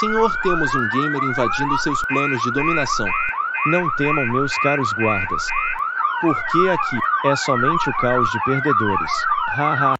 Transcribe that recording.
Senhor, temos um gamer invadindo seus planos de dominação. Não temam, meus caros guardas. Porque aqui é somente o caos de perdedores. Haha.